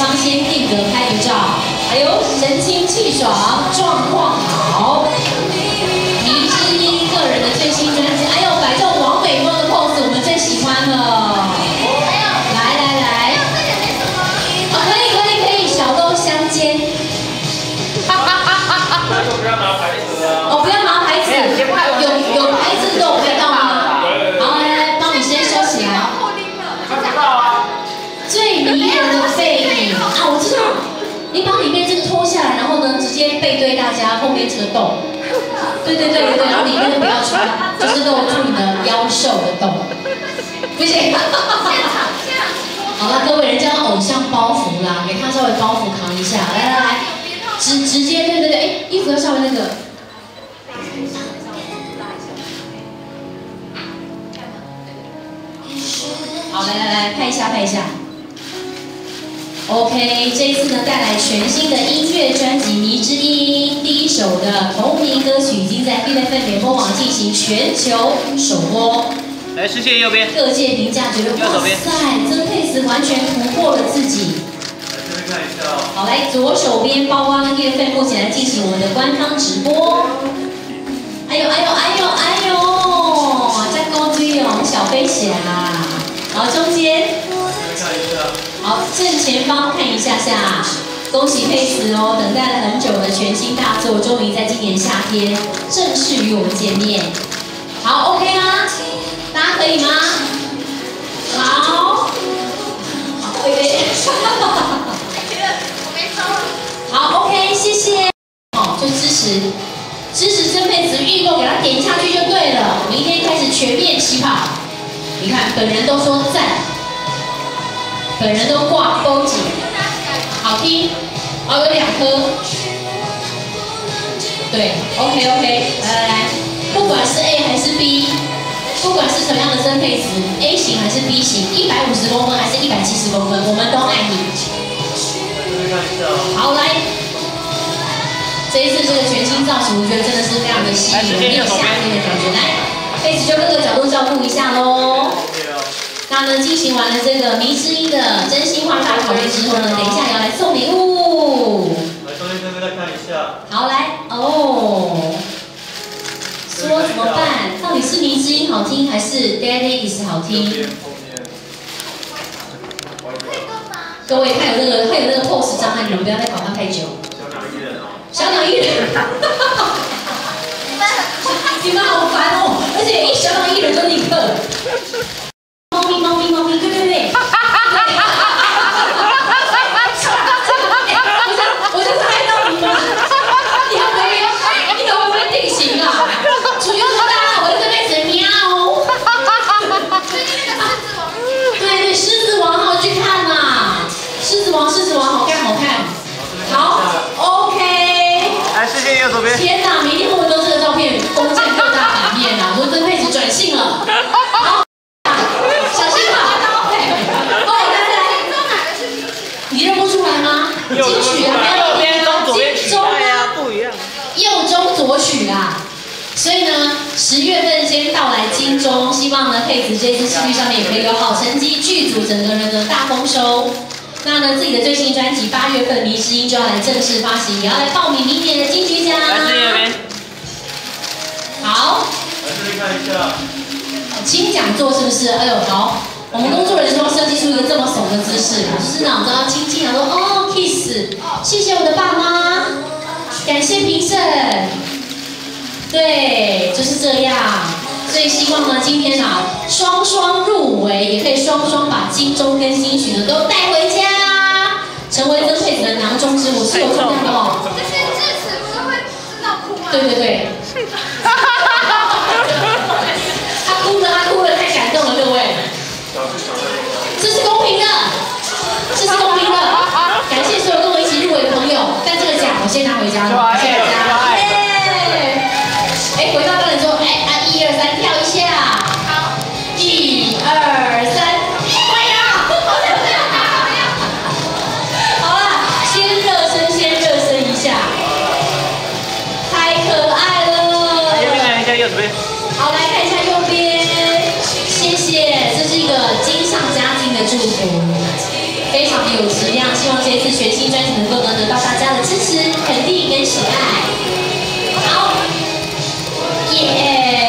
方先定格拍个照，哎呦神清气爽，状况好。接背对大家后面这个洞。对对对对对，然后里面的不要穿，就是露出你的腰瘦的洞。不行。好了，各位，人家偶像包袱啦，给他稍微包袱扛一下。来来来，直直接，对对对，哎，衣服要稍微那个。好，来来来，拍一下，拍一下。OK，这一次呢带来全新的音乐专辑《迷之音》，第一首的同名歌曲已经在 B M 联播网进行全球首播，来，视线右边。各界评价觉得哇塞，曾沛慈完全突破了自己。来这边看一下哦。好，来左手边包括跟 B F M 目前来进行我们的官方直播。哎呦哎呦哎呦哎呦，在高追哦，小飞侠。正前方看一下下，恭喜佩慈哦，等待了很久的全新大作，终于在今年夏天正式与我们见面。好，OK 吗？大家可以吗？好，好，贝贝，好，OK，谢谢。哦，就支持支持曾佩慈运动，给他点下去就对了。明天开始全面起跑，你看本人都说赞。本人都挂钩紧，好听，哦有两颗，对，OK OK，来来来，不管是 A 还是 B，不管是什么样的增配值，A 型还是 B 型，一百五十公分还是一百七十公分，我们都爱你。好来，这一次这个全新造型，我觉得真的是非常的吸引人，有夏天的感觉。来，佩子就各个角度照顾一下喽。那呢，进行完了这个迷之音的真心话大考验之后呢，等一下要来送礼物。来，中间这边再看一下。好，来哦。说怎么办？到底是迷之音好听，还是 Daddy is 好听？各位，他有那个，他有那个 pose 障碍，你们不要再搞他太久。小鸟依人哦。小鸟依人。你们好烦哦，而且一小鸟依人就立刻。金曲啊右中左曲啊所以呢，十月份先到来金钟，希望呢佩子这次戏剧上面也可以有好成绩，剧组整个人的大丰收。那呢，自己的最新专辑八月份《迷之音》就要来正式发行，也要来报名明年的金曲奖。好。来这边看一下。金讲座是不是？哎呦，好。我们工作人员说设计出一个这么怂的姿势，就是脑子要轻轻的说哦谢谢我的爸妈，感谢评审。对，就是这样。所以希望呢，今天啊，双双入围，也可以双双把金钟跟金曲呢都带回家，成为曾沛子的囊中之物，是有这样的哦。这些智齿不是会知道哭吗？对对对。先拿回家了，谢谢大家。哎，回到刚才说，哎啊，一二三，跳一下。好，一二三，快呀！好了，先热身，先热身一下。太可爱了。右边看一下右边。好，来看一下右边。谢谢，这是一个金上加金的祝福，非非常有质量希望这一次全新专辑能够得到大家的支持肯定跟喜爱。好耶。